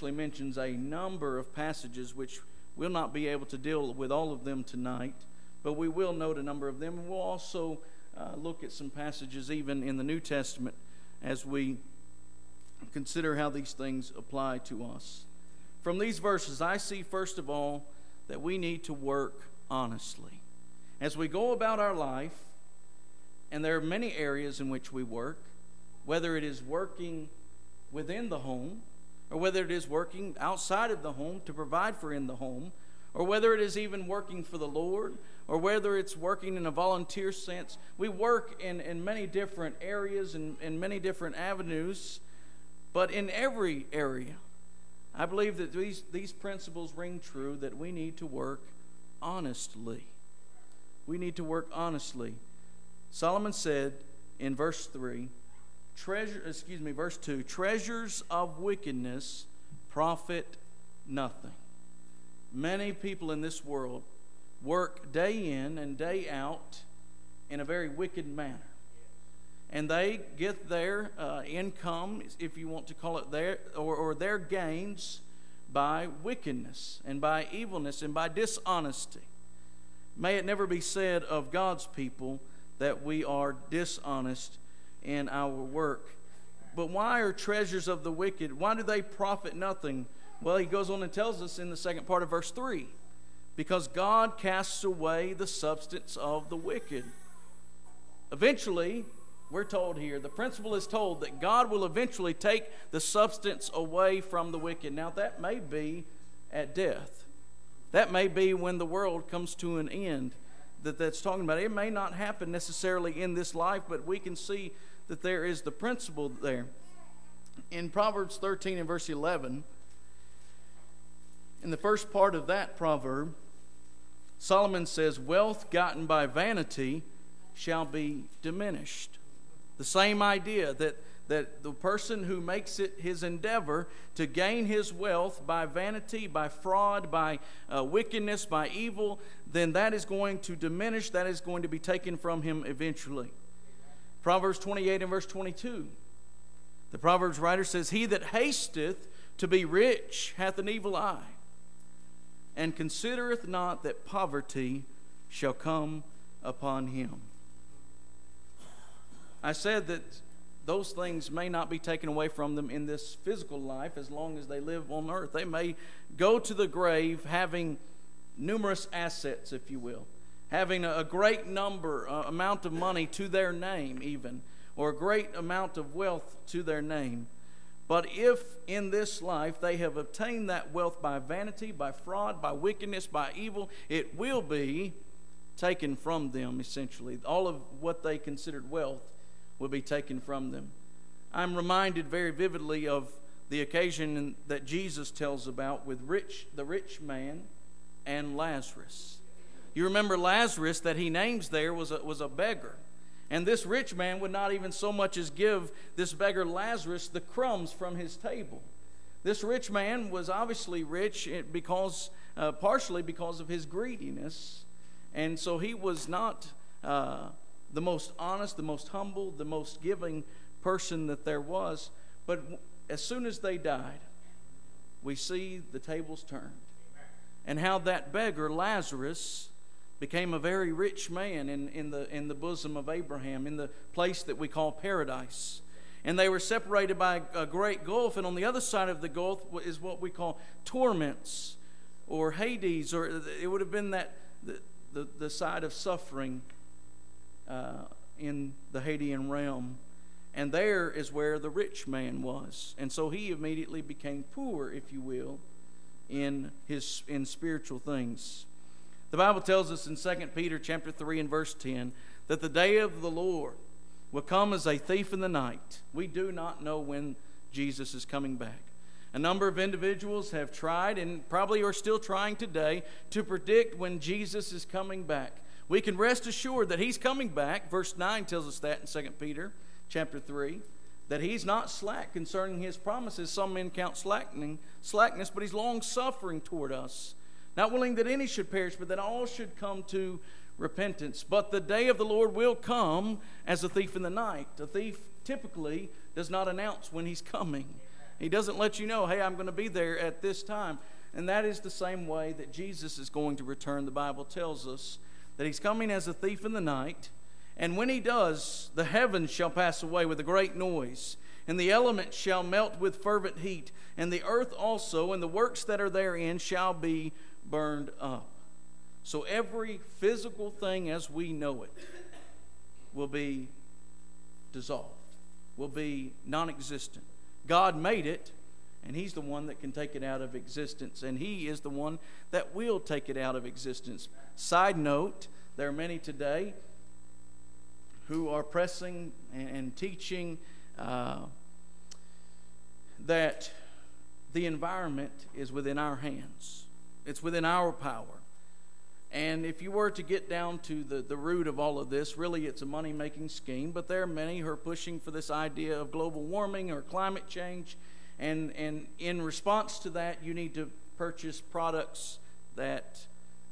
actually mentions a number of passages which we'll not be able to deal with all of them tonight, but we will note a number of them, and we'll also uh, look at some passages even in the New Testament as we consider how these things apply to us. From these verses, I see, first of all, that we need to work honestly. As we go about our life, and there are many areas in which we work, whether it is working within the home, or whether it is working outside of the home to provide for in the home, or whether it is even working for the Lord, or whether it's working in a volunteer sense. We work in, in many different areas and in many different avenues, but in every area, I believe that these, these principles ring true that we need to work honestly. We need to work honestly. Solomon said in verse 3, treasure excuse me, verse 2, treasures of wickedness profit nothing. Many people in this world work day in and day out in a very wicked manner. And they get their uh, income, if you want to call it their, or, or their gains by wickedness and by evilness and by dishonesty. May it never be said of God's people that we are dishonest in our work. But why are treasures of the wicked? Why do they profit nothing? Well, he goes on and tells us in the second part of verse 3 because God casts away the substance of the wicked. Eventually, we're told here, the principle is told that God will eventually take the substance away from the wicked. Now, that may be at death. That may be when the world comes to an end that that's talking about. It may not happen necessarily in this life, but we can see that there is the principle there. In Proverbs 13 and verse 11, in the first part of that proverb, Solomon says, Wealth gotten by vanity shall be diminished. The same idea that, that the person who makes it his endeavor to gain his wealth by vanity, by fraud, by uh, wickedness, by evil, then that is going to diminish, that is going to be taken from him eventually. Proverbs 28 and verse 22. The Proverbs writer says, He that hasteth to be rich hath an evil eye, and considereth not that poverty shall come upon him. I said that those things may not be taken away from them in this physical life as long as they live on earth. They may go to the grave having numerous assets, if you will having a great number, uh, amount of money to their name, even, or a great amount of wealth to their name. But if in this life they have obtained that wealth by vanity, by fraud, by wickedness, by evil, it will be taken from them, essentially. All of what they considered wealth will be taken from them. I'm reminded very vividly of the occasion that Jesus tells about with rich, the rich man and Lazarus. You remember Lazarus that he names there was a, was a beggar. And this rich man would not even so much as give this beggar Lazarus the crumbs from his table. This rich man was obviously rich because, uh, partially because of his greediness. And so he was not uh, the most honest, the most humble, the most giving person that there was. But as soon as they died, we see the tables turned. And how that beggar, Lazarus, became a very rich man in, in, the, in the bosom of Abraham, in the place that we call paradise. And they were separated by a great gulf, and on the other side of the gulf is what we call torments or Hades, or it would have been that the, the, the side of suffering uh, in the Hadean realm. And there is where the rich man was. And so he immediately became poor, if you will, in his in spiritual things. The Bible tells us in 2 Peter chapter 3 and verse 10 that the day of the Lord will come as a thief in the night. We do not know when Jesus is coming back. A number of individuals have tried and probably are still trying today to predict when Jesus is coming back. We can rest assured that he's coming back. Verse 9 tells us that in 2 Peter chapter 3 that he's not slack concerning his promises. Some men count slackening, slackness, but he's long suffering toward us not willing that any should perish, but that all should come to repentance. But the day of the Lord will come as a thief in the night. A thief typically does not announce when he's coming. He doesn't let you know, hey, I'm going to be there at this time. And that is the same way that Jesus is going to return. The Bible tells us that he's coming as a thief in the night. And when he does, the heavens shall pass away with a great noise, and the elements shall melt with fervent heat, and the earth also, and the works that are therein shall be burned up. So every physical thing as we know it will be dissolved, will be non existent. God made it, and He's the one that can take it out of existence, and He is the one that will take it out of existence. Side note there are many today who are pressing and, teaching uh, that the environment is within our hands, it's within our power. And if you were to get down to the, the root of all of this, really it's a money making scheme, but there are many who are pushing for this idea of global warming or climate change. And, and in response to that, you need to purchase products that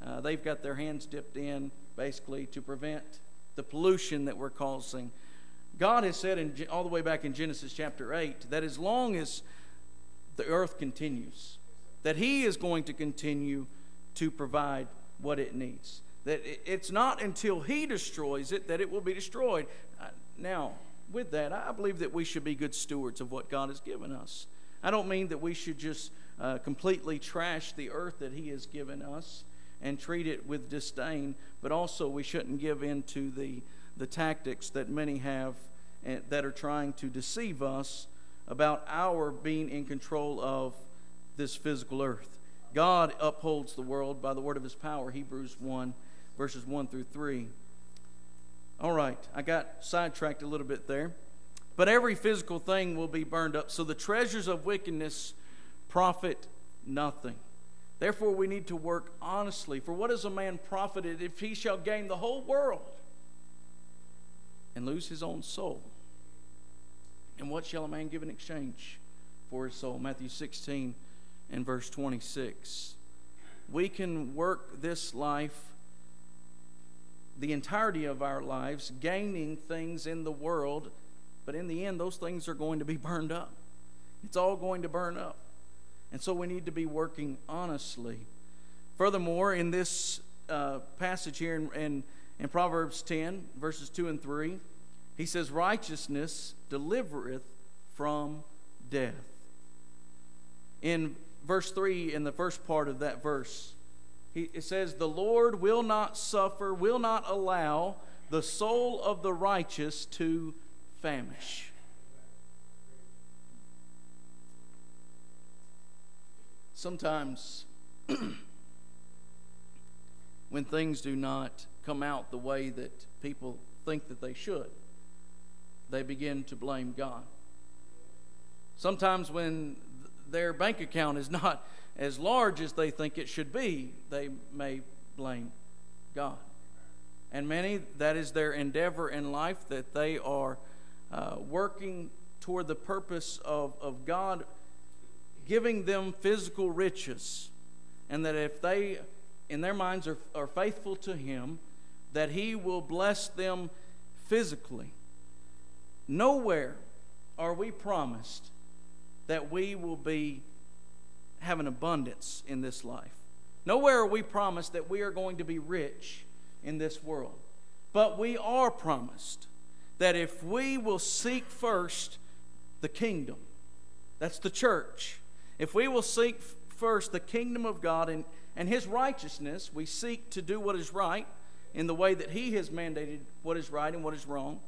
uh, they've got their hands dipped in, basically, to prevent the pollution that we're causing. God has said in, all the way back in Genesis chapter 8 that as long as the earth continues, that He is going to continue to provide what it needs. That it's not until He destroys it that it will be destroyed. Uh, now, with that, I believe that we should be good stewards of what God has given us. I don't mean that we should just uh, completely trash the earth that He has given us and treat it with disdain, but also we shouldn't give in to the, the tactics that many have and, that are trying to deceive us about our being in control of this physical earth. God upholds the world by the word of his power, Hebrews 1, verses 1 through 3. All right, I got sidetracked a little bit there. But every physical thing will be burned up, so the treasures of wickedness profit nothing. Therefore, we need to work honestly. For what is a man profited if he shall gain the whole world and lose his own soul? And what shall a man give in exchange for his soul? Matthew 16 and verse 26. We can work this life, the entirety of our lives, gaining things in the world, but in the end, those things are going to be burned up. It's all going to burn up. And so we need to be working honestly. Furthermore, in this uh, passage here in, in, in Proverbs 10, verses 2 and 3, he says, Righteousness delivereth from death. In verse 3, in the first part of that verse, he, it says, The Lord will not suffer, will not allow the soul of the righteous to famish. Sometimes, when things do not come out the way that people think that they should, they begin to blame God. Sometimes, when their bank account is not as large as they think it should be, they may blame God. And many, that is their endeavor in life, that they are uh, working toward the purpose of, of God giving them physical riches, and that if they, in their minds, are, are faithful to Him, that He will bless them physically. Nowhere are we promised that we will be have an abundance in this life. Nowhere are we promised that we are going to be rich in this world. But we are promised that if we will seek first the kingdom, that's the church, if we will seek first the kingdom of God and, and His righteousness, we seek to do what is right in the way that He has mandated what is right and what is wrong,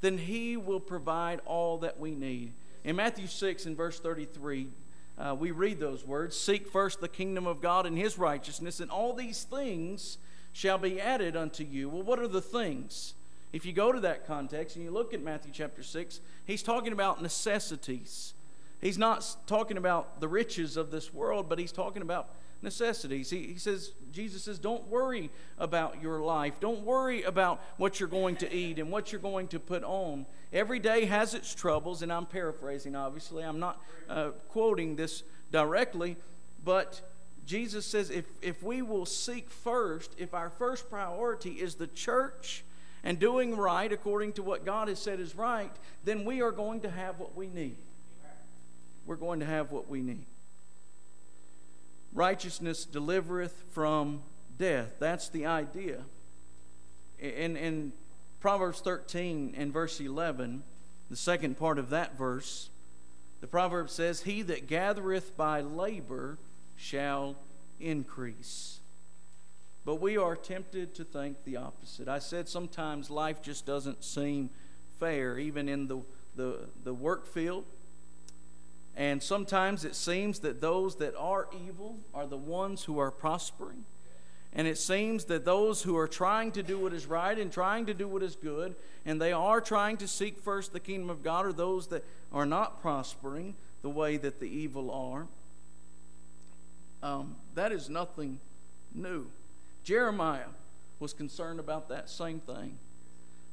then He will provide all that we need. In Matthew 6 and verse 33, uh, we read those words Seek first the kingdom of God and His righteousness, and all these things shall be added unto you. Well, what are the things? If you go to that context and you look at Matthew chapter 6, he's talking about necessities. He's not talking about the riches of this world, but he's talking about necessities. He, he says, Jesus says, don't worry about your life. Don't worry about what you're going to eat and what you're going to put on. Every day has its troubles, and I'm paraphrasing, obviously. I'm not uh, quoting this directly, but Jesus says if, if we will seek first, if our first priority is the church and doing right according to what God has said is right, then we are going to have what we need. we're going to have what we need. Righteousness delivereth from death. That's the idea. In, in Proverbs 13 and verse 11, the second part of that verse, the proverb says, He that gathereth by labor shall increase. But we are tempted to think the opposite. I said sometimes life just doesn't seem fair, even in the, the, the work field. And sometimes it seems that those that are evil are the ones who are prospering. And it seems that those who are trying to do what is right and trying to do what is good, and they are trying to seek first the kingdom of God, are those that are not prospering the way that the evil are. Um, that is nothing new. Jeremiah was concerned about that same thing.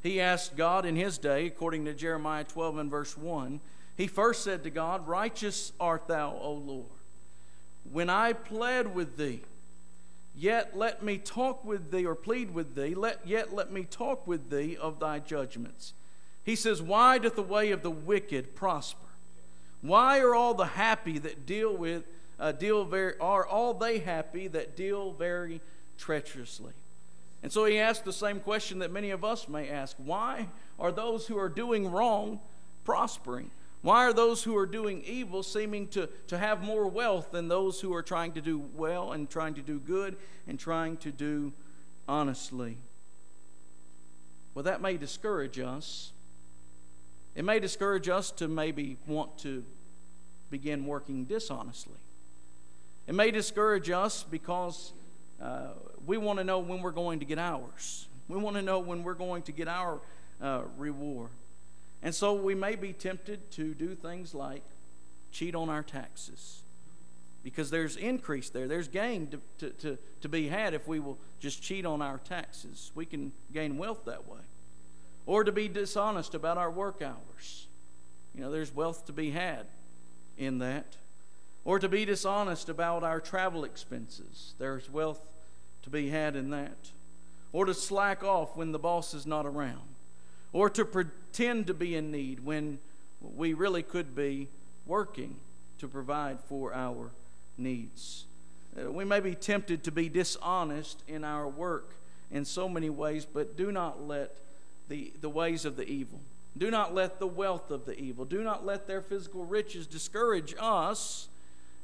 He asked God in his day, according to Jeremiah 12 and verse 1, he first said to God, Righteous art thou, O Lord. When I pled with thee, yet let me talk with thee, or plead with thee, let, yet let me talk with thee of thy judgments. He says, Why doth the way of the wicked prosper? Why are all the happy that deal with, uh, deal very, are all they happy that deal very treacherously? And so he asked the same question that many of us may ask Why are those who are doing wrong prospering? Why are those who are doing evil seeming to, to have more wealth than those who are trying to do well and trying to do good and trying to do honestly? Well, that may discourage us. It may discourage us to maybe want to begin working dishonestly. It may discourage us because uh, we want to know when we're going to get ours. We want to know when we're going to get our uh, reward. And so we may be tempted to do things like cheat on our taxes because there's increase there. There's gain to, to, to, to, be had if we will just cheat on our taxes. We can gain wealth that way. Or to be dishonest about our work hours. You know, there's wealth to be had in that. Or to be dishonest about our travel expenses. There's wealth to be had in that. Or to slack off when the boss is not around or to pretend to be in need when we really could be working to provide for our needs. Uh, we may be tempted to be dishonest in our work in so many ways, but do not let the, the ways of the evil, do not let the wealth of the evil, do not let their physical riches discourage us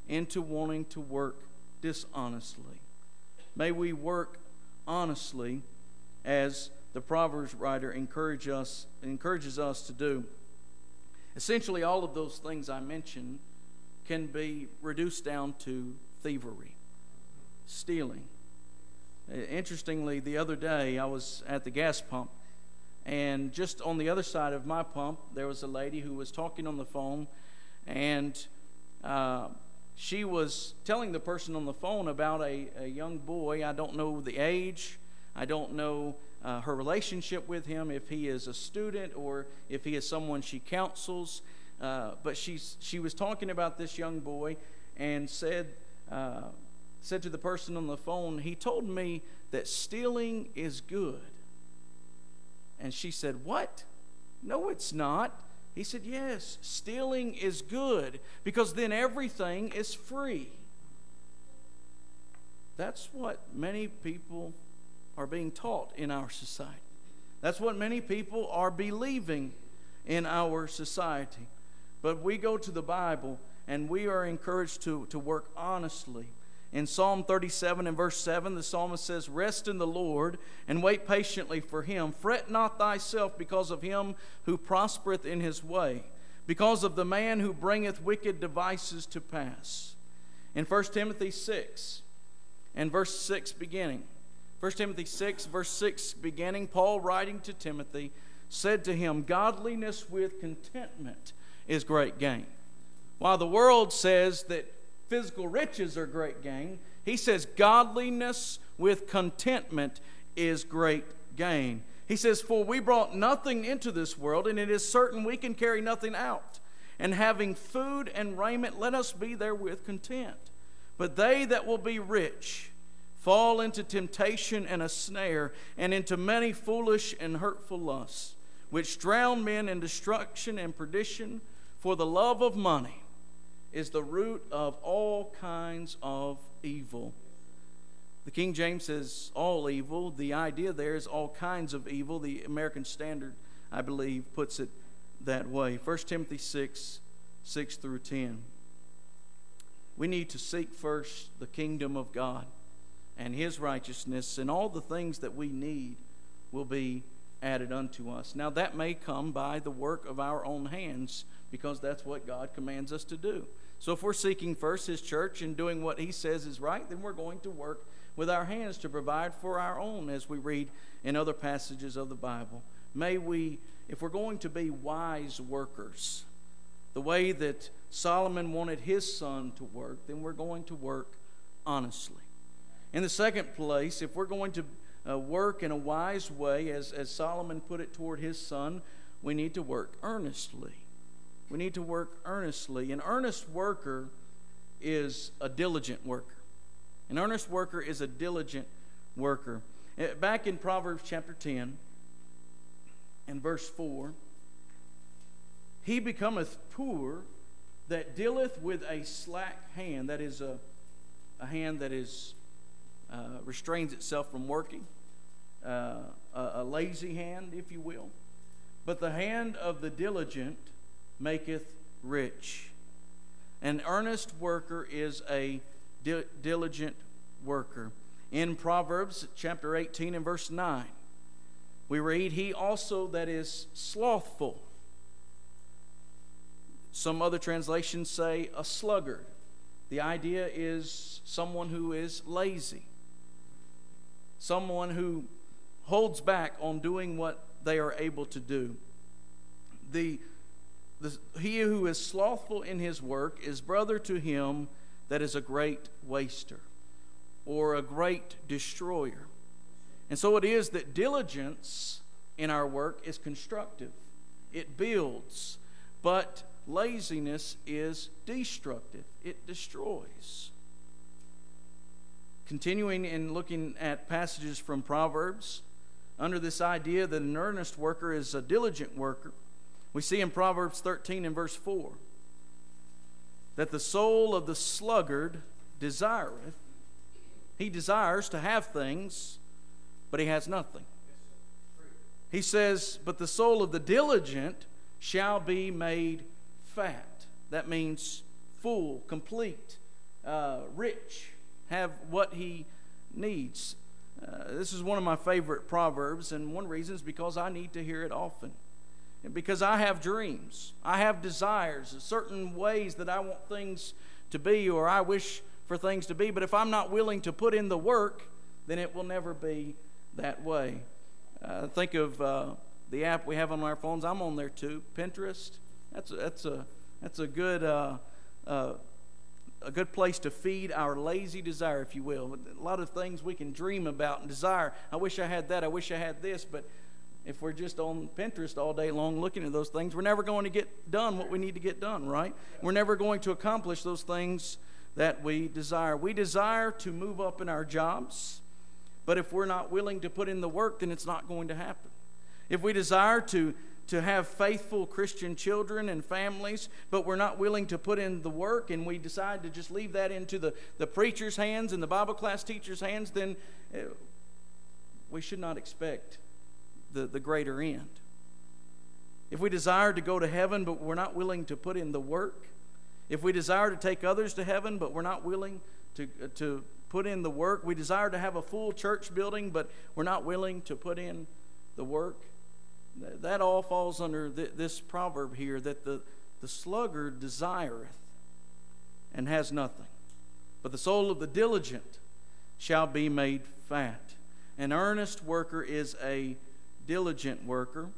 into wanting to work dishonestly. May we work honestly as the Proverbs writer encourage us, encourages us to do. Essentially, all of those things I mentioned can be reduced down to thievery, stealing. Interestingly, the other day I was at the gas pump, and just on the other side of my pump, there was a lady who was talking on the phone, and uh, she was telling the person on the phone about a, a young boy. I don't know the age, I don't know uh, her relationship with him, if he is a student or if he is someone she counsels. Uh, but she's, she was talking about this young boy and said, uh, said to the person on the phone, He told me that stealing is good. And she said, What? No, it's not. He said, Yes, stealing is good because then everything is free. That's what many people are being taught in our society. That's what many people are believing in our society. But we go to the Bible and we are encouraged to, to work honestly. In Psalm 37 and verse 7, the psalmist says, Rest in the Lord and wait patiently for him. Fret not thyself because of him who prospereth in his way, because of the man who bringeth wicked devices to pass. In 1 Timothy 6 and verse 6 beginning, 1 Timothy 6, verse 6, beginning, Paul writing to Timothy, said to him, Godliness with contentment is great gain. While the world says that physical riches are great gain, he says godliness with contentment is great gain. He says, For we brought nothing into this world, and it is certain we can carry nothing out. And having food and raiment, let us be therewith content. But they that will be rich, fall into temptation and a snare, and into many foolish and hurtful lusts, which drown men in destruction and perdition for the love of money. is the root of all kinds of evil. The King James says all evil. The idea there is all kinds of evil. The American Standard, I believe, puts it that way. 1 Timothy 6 6 through 10. We need to seek first the kingdom of God and his righteousness, and all the things that we need will be added unto us. Now, that may come by the work of our own hands because that's what God commands us to do. So, if we're seeking first his church and doing what he says is right, then we're going to work with our hands to provide for our own, as we read in other passages of the Bible. May we, if we're going to be wise workers, the way that Solomon wanted his son to work, then we're going to work honestly. In the second place, if we're going to uh, work in a wise way, as, as Solomon put it toward his son, we need to work earnestly. We need to work earnestly. An earnest worker is a diligent worker. An earnest worker is a diligent worker. Uh, back in Proverbs chapter 10 and verse 4, he becometh poor that dealeth with a slack hand, that is, a, a hand that is uh, restrains itself from working, uh, a, a lazy hand, if you will. But the hand of the diligent maketh rich. An earnest worker is a di- diligent worker. In Proverbs chapter 18 and verse 9, we read, He also that is slothful. Some other translations say a sluggard. The idea is someone who is lazy, someone who holds back on doing what they are able to do. The, the, he who is slothful in his work is brother to him that is a great waster or a great destroyer. And so it is that diligence in our work is constructive, it builds, but laziness is destructive, it destroys. Continuing in looking at passages from Proverbs, under this idea that an earnest worker is a diligent worker, we see in Proverbs 13 and verse 4 that the soul of the sluggard desireth, he desires to have things, but he has nothing. He says, But the soul of the diligent shall be made fat. That means full, complete, uh, rich, have what he needs. Uh, this is one of my favorite proverbs, and one reason is because I need to hear it often. And because I have dreams, I have desires, certain ways that I want things to be, or I wish for things to be. But if I'm not willing to put in the work, then it will never be that way. Uh, think of uh, the app we have on our phones. I'm on there too. Pinterest. That's a, that's a that's a good uh, uh, a good place to feed our lazy desire, if you will. A lot of things we can dream about and desire. I wish I had that. I wish I had this. But if we're just on Pinterest all day long looking at those things, we're never going to get done what we need to get done, right? We're never going to accomplish those things that we desire. We desire to move up in our jobs, but if we're not willing to put in the work, then it's not going to happen. If we desire to to have faithful Christian children and families, but we're not willing to put in the work and we decide to just leave that into the, the preacher's hands and the Bible class teacher's hands, then uh, we should not expect the, the greater end. If we desire to go to heaven, but we're not willing to put in the work, if we desire to take others to heaven, but we're not willing to, uh, to put in the work, we desire to have a full church building, but we're not willing to put in the work, that all falls under this proverb here that the, the sluggard desireth and has nothing, but the soul of the diligent shall be made fat. An earnest worker is a diligent worker,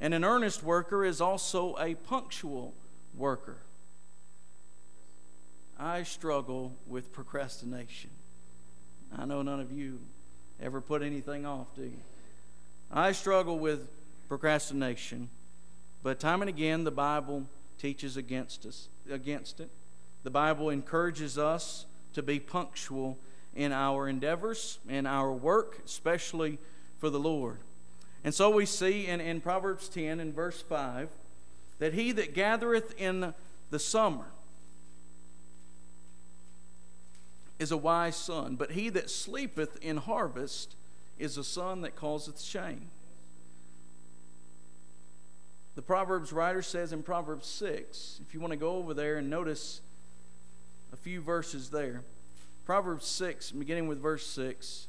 and an earnest worker is also a punctual worker. I struggle with procrastination. I know none of you ever put anything off, do you? I struggle with procrastination. But time and again, the Bible teaches against us, against it. The Bible encourages us to be punctual in our endeavors, in our work, especially for the Lord. And so we see in, in Proverbs 10 and verse 5 that he that gathereth in the summer is a wise son, but he that sleepeth in harvest is a son that causeth shame. The Proverbs writer says in Proverbs 6, if you want to go over there and notice a few verses there. Proverbs 6, beginning with verse 6.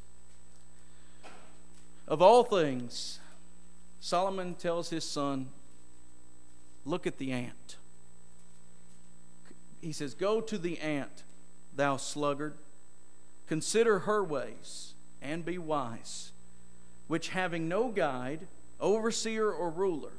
Of all things, Solomon tells his son, Look at the ant. He says, Go to the ant, thou sluggard. Consider her ways and be wise, which having no guide, overseer, or ruler,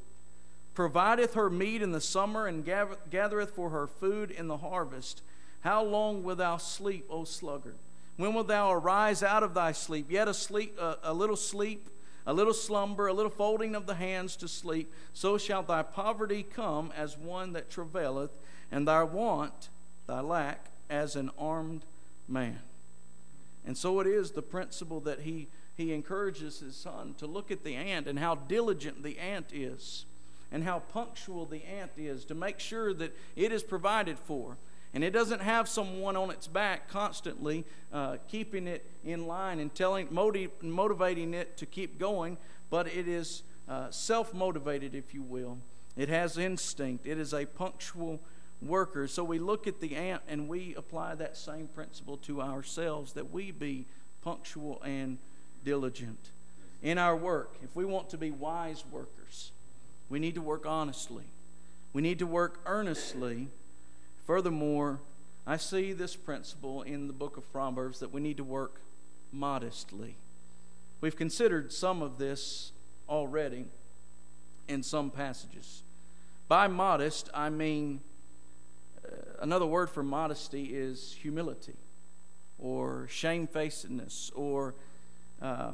provideth her meat in the summer and gathereth for her food in the harvest. How long wilt thou sleep, O sluggard? When wilt thou arise out of thy sleep? Yet a sleep, a, a little sleep, a little slumber, a little folding of the hands to sleep. So shall thy poverty come as one that travaileth, and thy want, thy lack, as an armed man. And so it is the principle that he, he encourages his son to look at the ant and how diligent the ant is and how punctual the ant is to make sure that it is provided for. And it doesn't have someone on its back constantly uh, keeping it in line and telling, motiv- motivating it to keep going, but it is uh, self motivated, if you will. It has instinct, it is a punctual worker. So we look at the ant and we apply that same principle to ourselves that we be punctual and diligent in our work. If we want to be wise workers, we need to work honestly, we need to work earnestly. Furthermore, I see this principle in the book of Proverbs that we need to work modestly. We've considered some of this already in some passages. By modest, I mean uh, another word for modesty is humility or shamefacedness or uh,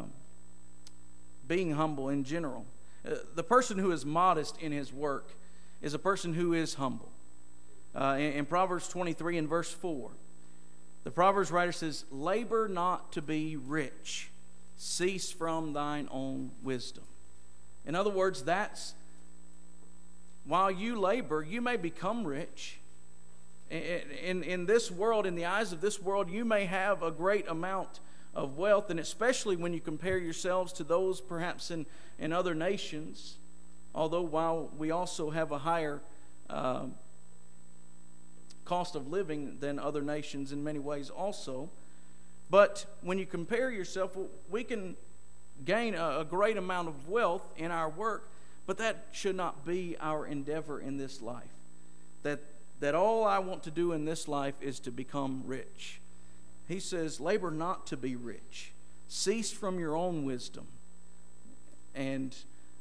being humble in general. Uh, the person who is modest in his work is a person who is humble. Uh, in, in Proverbs 23 and verse 4, the Proverbs writer says, Labor not to be rich, cease from thine own wisdom. In other words, that's while you labor, you may become rich. In, in, in this world, in the eyes of this world, you may have a great amount of wealth, and especially when you compare yourselves to those perhaps in, in other nations. Although, while we also have a higher uh, cost of living than other nations in many ways, also. But when you compare yourself, we can gain a, a great amount of wealth in our work, but that should not be our endeavor in this life. That, that all I want to do in this life is to become rich. He says, labor not to be rich. Cease from your own wisdom. And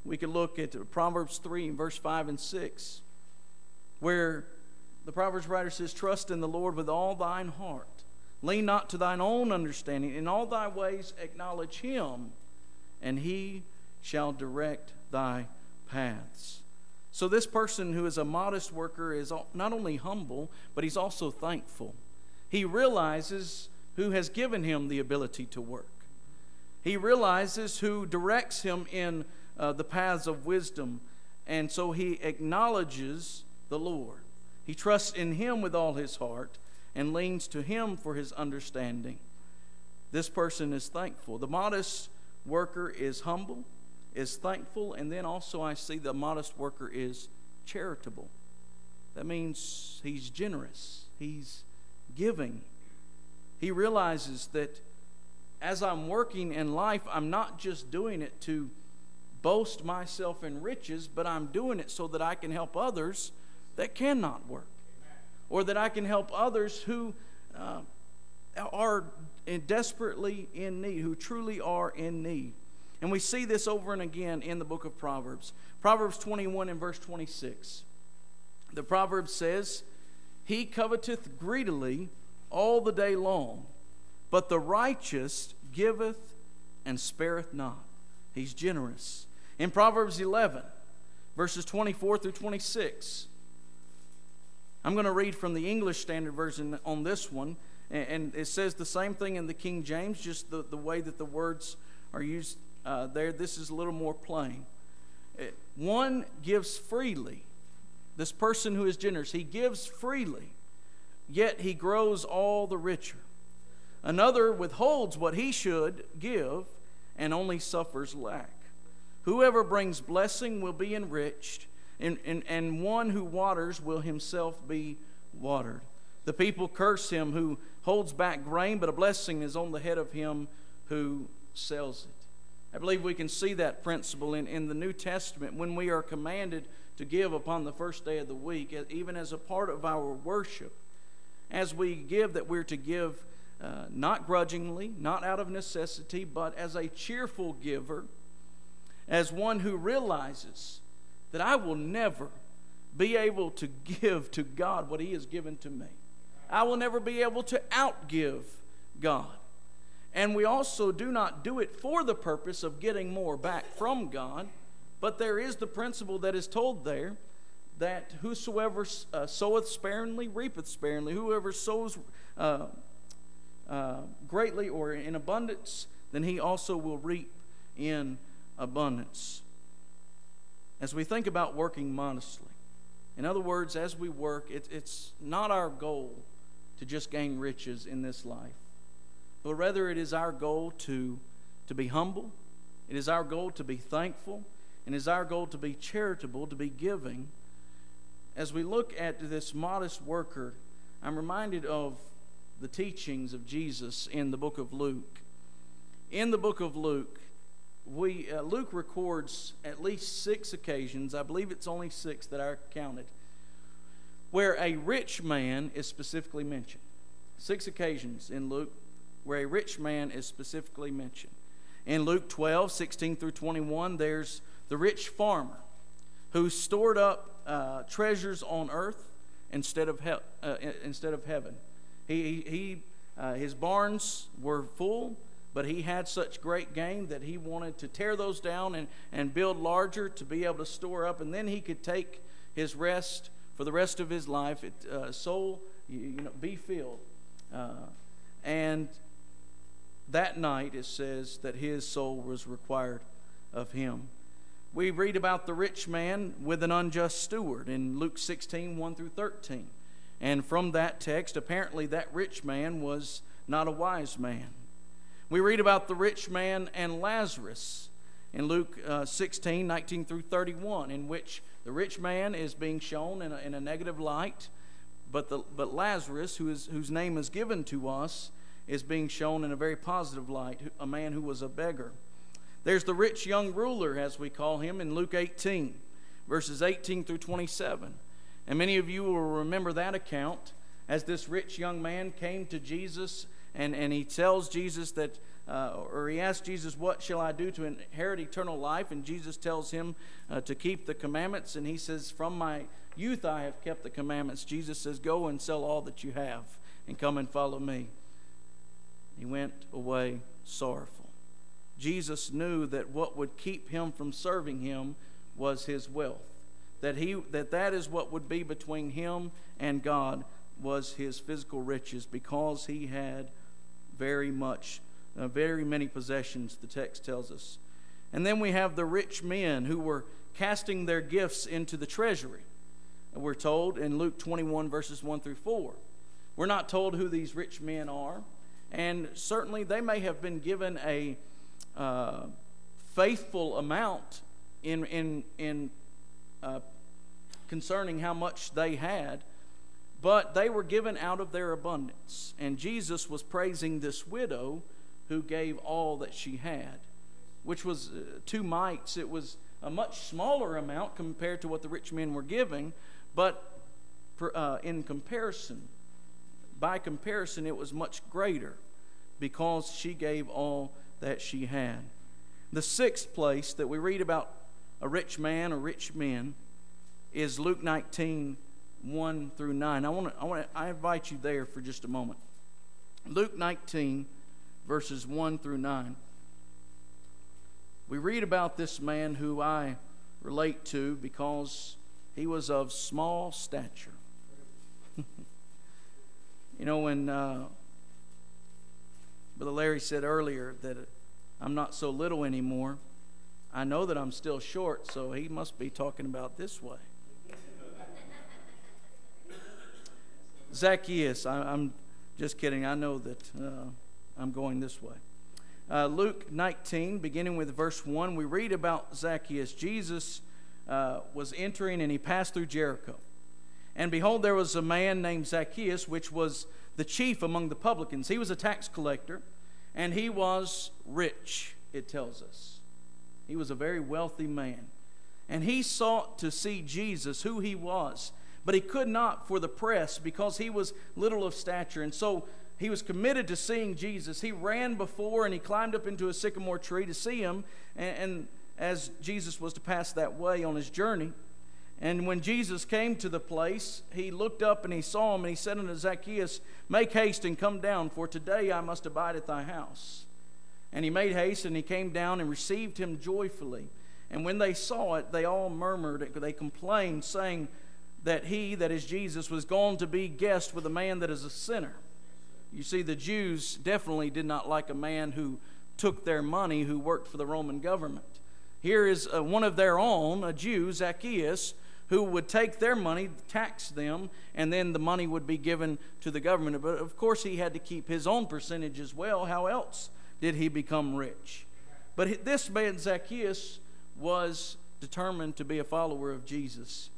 we could look at Proverbs 3, verse 5 and 6, where the Proverbs writer says, Trust in the Lord with all thine heart. Lean not to thine own understanding. In all thy ways acknowledge him, and he shall direct thy paths. So, this person who is a modest worker is not only humble, but he's also thankful. He realizes who has given him the ability to work. He realizes who directs him in uh, the paths of wisdom, and so he acknowledges the Lord. He trusts in him with all his heart and leans to him for his understanding. This person is thankful. The modest worker is humble, is thankful, and then also I see the modest worker is charitable. That means he's generous, he's giving, he realizes that as I'm working in life, I'm not just doing it to boast myself in riches, but I'm doing it so that I can help others that cannot work, or that I can help others who uh, are desperately in need, who truly are in need. And we see this over and again in the book of Proverbs. Proverbs 21 and verse 26. The proverb says, He coveteth greedily all the day long, but the righteous giveth and spareth not. He's generous. In Proverbs 11, verses 24 through 26, I'm going to read from the English Standard Version on this one, and it says the same thing in the King James, just the, the way that the words are used uh, there. This is a little more plain. It, one gives freely. This person who is generous, he gives freely yet he grows all the richer. Another withholds what he should give and only suffers lack. Whoever brings blessing will be enriched, and, and, and one who waters will himself be watered. The people curse him who holds back grain, but a blessing is on the head of him who sells it. I believe we can see that principle in, in the New Testament when we are commanded to give upon the first day of the week, even as a part of our worship. As we give, that we're to give uh, not grudgingly, not out of necessity, but as a cheerful giver, as one who realizes that I will never be able to give to God what He has given to me. I will never be able to outgive God. And we also do not do it for the purpose of getting more back from God, but there is the principle that is told there that whosoever uh, soweth sparingly reapeth sparingly. Whoever sows uh, uh, greatly or in abundance, then he also will reap in abundance. As we think about working modestly, in other words, as we work, it, it's not our goal to just gain riches in this life, but rather it is our goal to, to be humble, it is our goal to be thankful, and it is our goal to be charitable, to be giving. As we look at this modest worker, I'm reminded of the teachings of Jesus in the book of Luke. In the book of Luke, we uh, Luke records at least six occasions. I believe it's only six that I counted, where a rich man is specifically mentioned. Six occasions in Luke where a rich man is specifically mentioned. In Luke 12, 16 through 21, there's the rich farmer who stored up uh, treasures on earth instead of, he- uh, instead of heaven. He, he, uh, his barns were full, but he had such great gain that he wanted to tear those down and, and build larger to be able to store up, and then he could take his rest for the rest of his life. It, uh, soul, you, you, know, be filled. Uh, and that night it says that his soul was required of him. We read about the rich man with an unjust steward in Luke 16 1 through 13. And from that text, apparently that rich man was not a wise man. We read about the rich man and Lazarus in Luke uh, 16, 19 through 31, in which the rich man is being shown in a, in a negative light, but, the, but Lazarus, who is, whose name is given to us, is being shown in a very positive light, a man who was a beggar. There's the rich young ruler, as we call him, in Luke 18, verses 18 through 27. And many of you will remember that account as this rich young man came to Jesus and, and he tells Jesus that, uh, or he asks Jesus, What shall I do to inherit eternal life? And Jesus tells him uh, to keep the commandments. And he says, From my youth I have kept the commandments. Jesus says, Go and sell all that you have and come and follow me. He went away sorrowful. Jesus knew that what would keep him from serving him was his wealth that he that that is what would be between him and God was his physical riches because he had very much uh, very many possessions the text tells us. And then we have the rich men who were casting their gifts into the treasury. We're told in Luke 21 verses 1 through 4 we're not told who these rich men are. And certainly they may have been given a uh, faithful amount in in in uh, concerning how much they had, but they were given out of their abundance. And Jesus was praising this widow who gave all that she had, which was uh, two mites. It was a much smaller amount compared to what the rich men were giving, but uh, in comparison, by comparison, it was much greater because she gave all that she had. The sixth place that we read about a rich man or rich men is Luke 19, 1 through 9. I want to, I want to, I invite you there for just a moment. Luke 19, verses 1 through 9. We read about this man who I relate to because he was of small stature. you know, when uh, Brother Larry said earlier that I'm not so little anymore, I know that I'm still short, so he must be talking about this way. Zacchaeus, I, am just kidding. I know that uh, I'm going this way. Uh, Luke 19, beginning with verse 1, we read about Zacchaeus. Jesus uh, was entering and he passed through Jericho. And behold, there was a man named Zacchaeus, which was the chief among the publicans. He was a tax collector, and he was rich, it tells us. He was a very wealthy man. And he sought to see Jesus, who he was, but he could not for the press because he was little of stature. And so he was committed to seeing Jesus. He ran before and he climbed up into a sycamore tree to see him. And, and as Jesus was to pass that way on his journey, and when Jesus came to the place, he looked up and he saw him, and he said unto Zacchaeus, Make haste and come down, for today I must abide at thy house. And he made haste, and he came down and received him joyfully. And when they saw it, they all murmured, they complained, saying that he, that is Jesus, was gone to be guest with a man that is a sinner. You see, the Jews definitely did not like a man who took their money, who worked for the Roman government. Here is uh, one of their own, a Jew, Zacchaeus, who would take their money, tax them, and then the money would be given to the government. But of course, he had to keep his own percentage as well. How else did he become rich? But this man, Zacchaeus, was determined to be a follower of Jesus.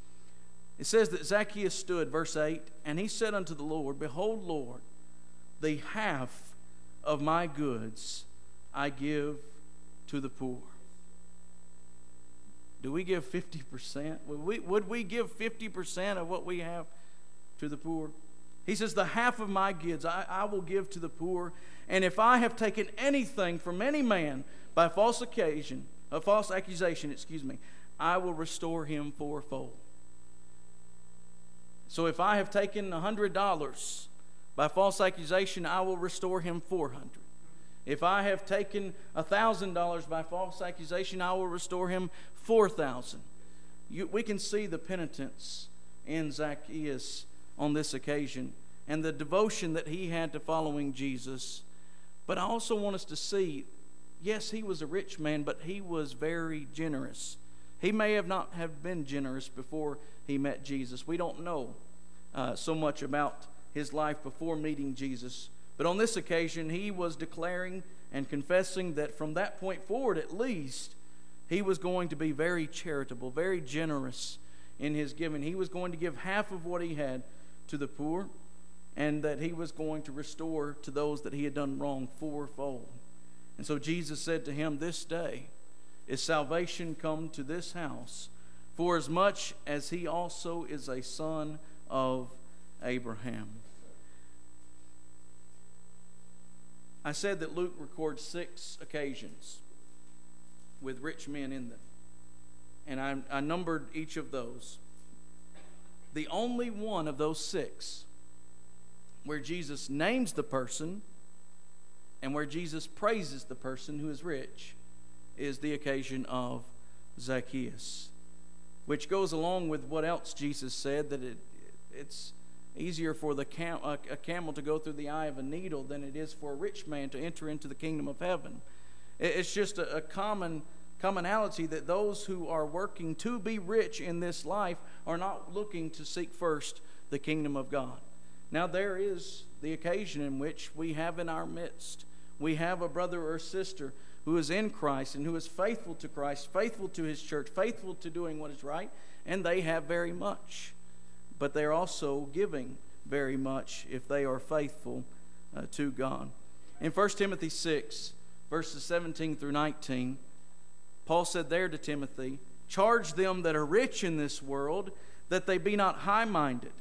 It says that Zacchaeus stood, verse 8, and he said unto the Lord, Behold, Lord, the half of my goods I give to the poor. Do we give 50%? Would we, would we give 50% of what we have to the poor? He says, The half of my goods I, I will give to the poor. And if I have taken anything from any man by false occasion, a false accusation, excuse me, I will restore him fourfold. So if I have taken $100 by false accusation, I will restore him 400. If I have taken $1,000 by false accusation, I will restore him 4,000. We can see the penitence in Zacchaeus on this occasion and the devotion that he had to following Jesus. But I also want us to see yes, he was a rich man, but he was very generous. He may have not have been generous before he met Jesus. We don't know uh, so much about his life before meeting Jesus. But on this occasion, he was declaring and confessing that from that point forward, at least, he was going to be very charitable, very generous in his giving. He was going to give half of what he had to the poor, and that he was going to restore to those that he had done wrong fourfold. And so Jesus said to him, This day is salvation come to this house, for as much as he also is a son of Abraham. I said that Luke records six occasions with rich men in them. And I, I numbered each of those. The only one of those six where Jesus names the person and where Jesus praises the person who is rich is the occasion of Zacchaeus, which goes along with what else Jesus said that it, it's easier for the cam- a, a camel to go through the eye of a needle than it is for a rich man to enter into the kingdom of heaven. It's just a, a common commonality that those who are working to be rich in this life are not looking to seek first the kingdom of God. Now, there is the occasion in which we have in our midst, we have a brother or sister who is in Christ and who is faithful to Christ, faithful to his church, faithful to doing what is right, and they have very much but they're also giving very much if they are faithful uh, to God. In 1 Timothy 6, verses 17 through 19, Paul said there to Timothy, Charge them that are rich in this world that they be not high minded,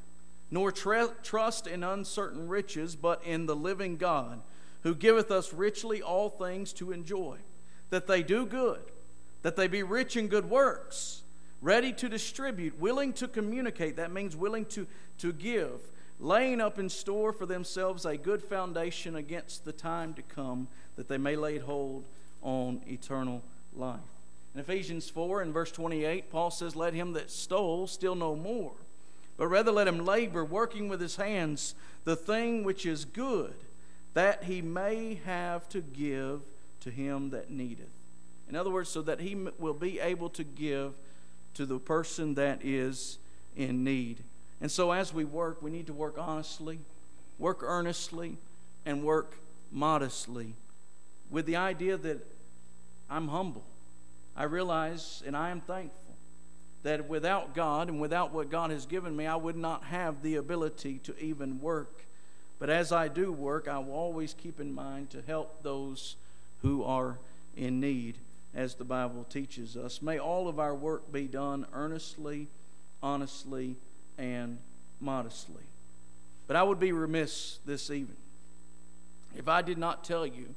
nor trust in uncertain riches, but in the living God, who giveth us richly all things to enjoy, that they do good, that they be rich in good works ready to distribute, willing to communicate. That means willing to, to give, laying up in store for themselves a good foundation against the time to come, that they may lay hold on eternal life. In Ephesians 4 and verse 28, Paul says, Let him that stole steal no more, but rather let him labor, working with his hands the thing which is good, that he may have to give to him that needeth. In other words, so that he will be able to give to the person that is in need. And so, as we work, we need to work honestly, work earnestly, and work modestly with the idea that I'm humble. I realize and I am thankful that without God and without what God has given me, I would not have the ability to even work. But as I do work, I will always keep in mind to help those who are in need, as the Bible teaches us. May all of our work be done earnestly, honestly, and modestly. But I would be remiss this evening if I did not tell you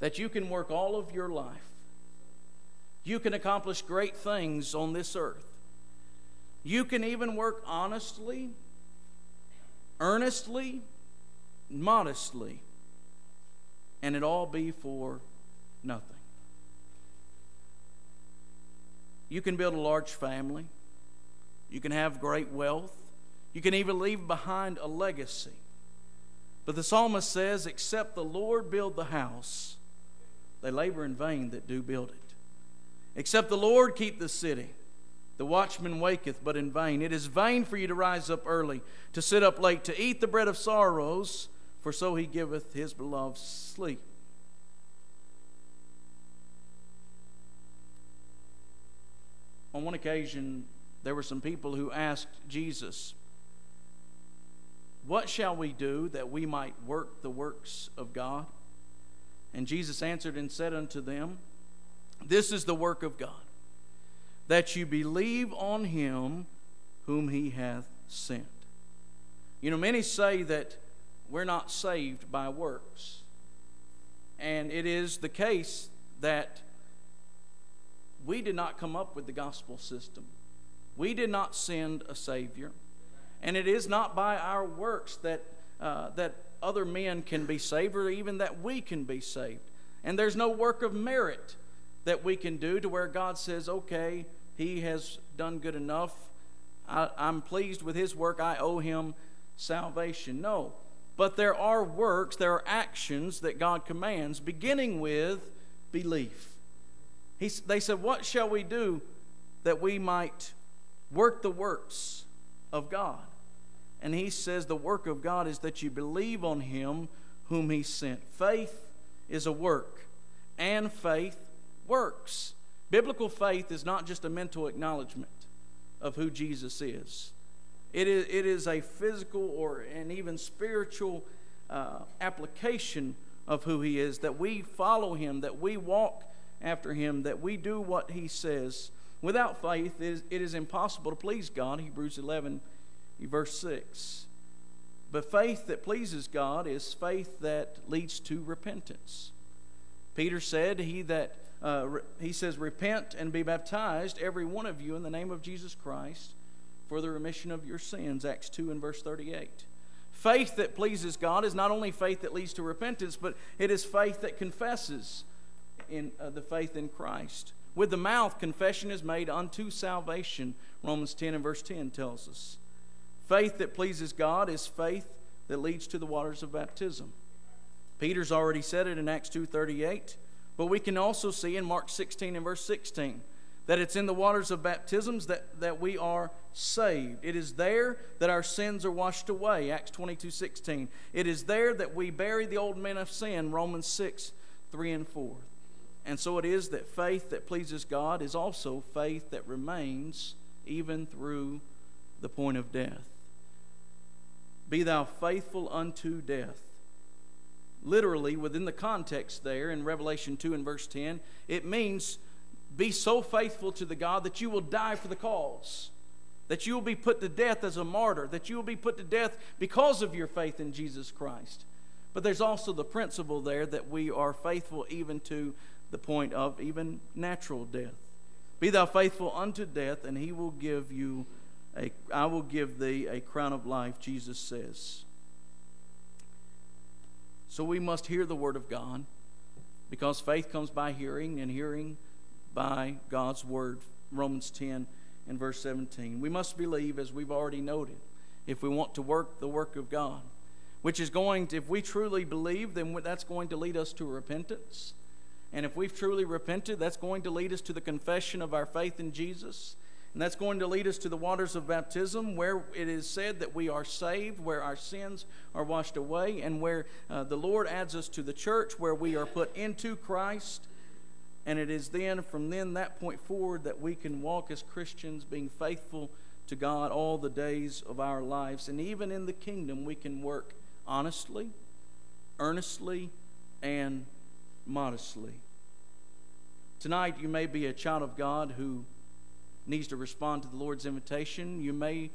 that you can work all of your life you can accomplish great things on this earth. You can even work honestly, earnestly, modestly, and it all be for nothing. You can build a large family. You can have great wealth. You can even leave behind a legacy. But the psalmist says, Except the Lord build the house, they labor in vain that do build it. Except the Lord keep the city. The watchman waketh, but in vain. It is vain for you to rise up early, to sit up late, to eat the bread of sorrows, for so he giveth his beloved sleep. On one occasion, there were some people who asked Jesus, What shall we do that we might work the works of God? And Jesus answered and said unto them, this is the work of God, that you believe on him whom he hath sent. You know, many say that we're not saved by works. And it is the case that we did not come up with the gospel system. We did not send a Savior. And it is not by our works that, uh, that other men can be saved or even that we can be saved. And there's no work of merit that we can do to where God says, okay, he has done good enough. I, am pleased with his work. I owe him salvation. No. But there are works, there are actions that God commands, beginning with belief. He, they said, What shall we do that we might work the works of God? And he says, The work of God is that you believe on him whom he sent. Faith is a work, and faith works. Biblical faith is not just a mental acknowledgement of who Jesus is. It is, it is a physical or an even spiritual uh, application of who He is, that we follow Him, that we walk after Him, that we do what He says. Without faith, it is, it is impossible to please God. Hebrews 11, verse 6. But faith that pleases God is faith that leads to repentance. Peter said, He that uh, he says, Repent and be baptized, every one of you, in the name of Jesus Christ, for the remission of your sins. Acts 2 and verse 38. Faith that pleases God is not only faith that leads to repentance, but it is faith that confesses in uh, the faith in Christ. With the mouth, confession is made unto salvation, Romans 10 and verse 10 tells us. Faith that pleases God is faith that leads to the waters of baptism. Peter's already said it in Acts 2:38. But we can also see in Mark 16 and verse 16 that it's in the waters of baptisms that, that we are saved. It is there that our sins are washed away, Acts 22 16. It is there that we bury the old men of sin, Romans 6 3 and 4. And so it is that faith that pleases God is also faith that remains even through the point of death. Be thou faithful unto death literally within the context there in Revelation 2 and verse 10, it means be so faithful to the God that you will die for the cause, that you will be put to death as a martyr, that you will be put to death because of your faith in Jesus Christ. But there's also the principle there that we are faithful even to the point of even natural death. Be thou faithful unto death, and he will give you a I will give thee a crown of life, Jesus says. So we must hear the Word of God because faith comes by hearing, and hearing by God's Word. Romans 10 and verse 17. We must believe, as we've already noted, if we want to work the work of God, which is going to, if we truly believe, then that's going to lead us to repentance. And if we've truly repented, that's going to lead us to the confession of our faith in Jesus. And that's going to lead us to the waters of baptism, where it is said that we are saved, where our sins are washed away, and where uh, the Lord adds us to the church, where we are put into Christ. And it is then, from then, that point forward, that we can walk as Christians, being faithful to God all the days of our lives. And even in the kingdom, we can work honestly, earnestly, and modestly. Tonight, you may be a child of God who needs to respond to the Lord's invitation. You may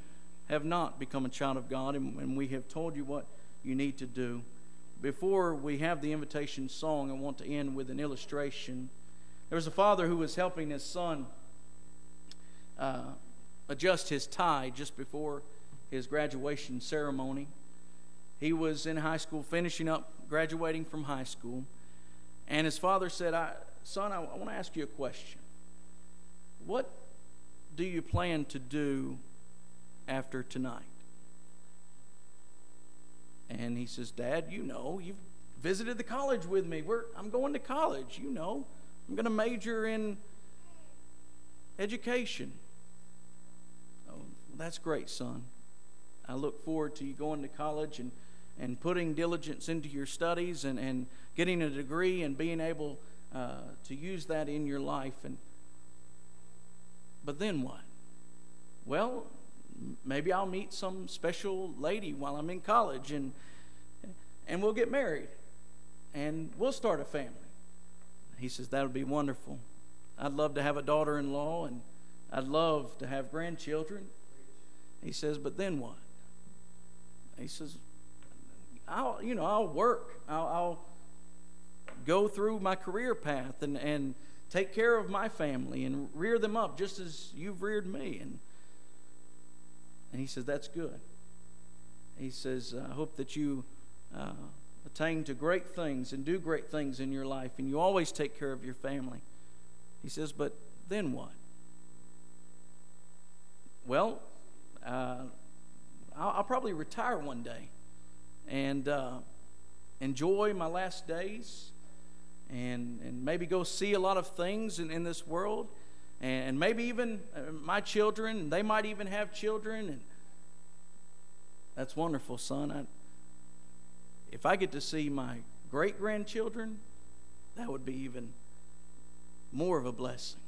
have not become a child of God, and, and we have told you what you need to do. Before we have the invitation song, I want to end with an illustration. There was a father who was helping his son uh, adjust his tie just before his graduation ceremony. He was in high school, finishing up, graduating from high school, and his father said, I, Son, I, I want to ask you a question. What do you plan to do after tonight? And he says, Dad, you know, you've visited the college with me. We're, I'm going to college, you know. I'm going to major in education. Oh, that's great, son. I look forward to you going to college and, and putting diligence into your studies and, and getting a degree and being able uh, to use that in your life. And but then what? Well, maybe I'll meet some special lady while I'm in college and and we'll get married and we'll start a family. He says that would be wonderful. I'd love to have a daughter-in-law and I'd love to have grandchildren. He says, but then what? He says, I'll you know I'll work. I'll, I'll go through my career path and and take care of my family and rear them up just as you've reared me. And, and he says, That's good. He says, I hope that you uh, attain to great things and do great things in your life, and you always take care of your family. He says, But then what? Well, uh, I'll, I'll, probably retire one day and uh, enjoy my last days and, and maybe go see a lot of things in, in this world. And maybe even uh, my children, they might even have children. And that's wonderful, son. I, if I get to see my great grandchildren, that would be even more of a blessing.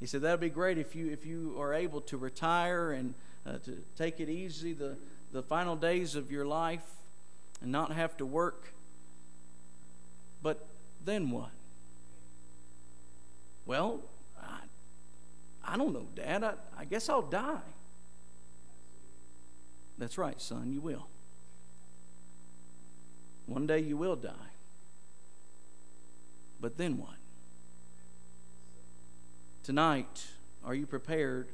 He said that would be great if you if you are able to retire and uh, to take it easy the the final days of your life and not have to work. But then what? Well, I, I don't know, Dad. I, I guess I'll die. That's right, son, you will. One day you will die. But then what? Tonight, are you prepared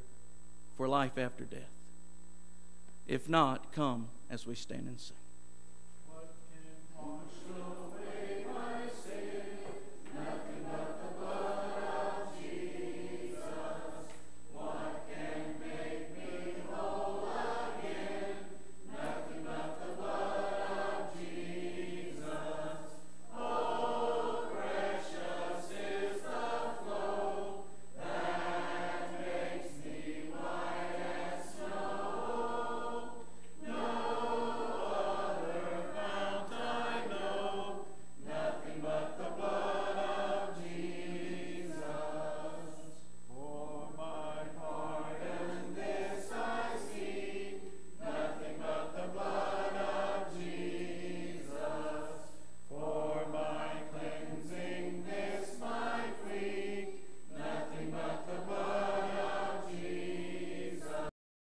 for life after death? If not, come as we stand and sing.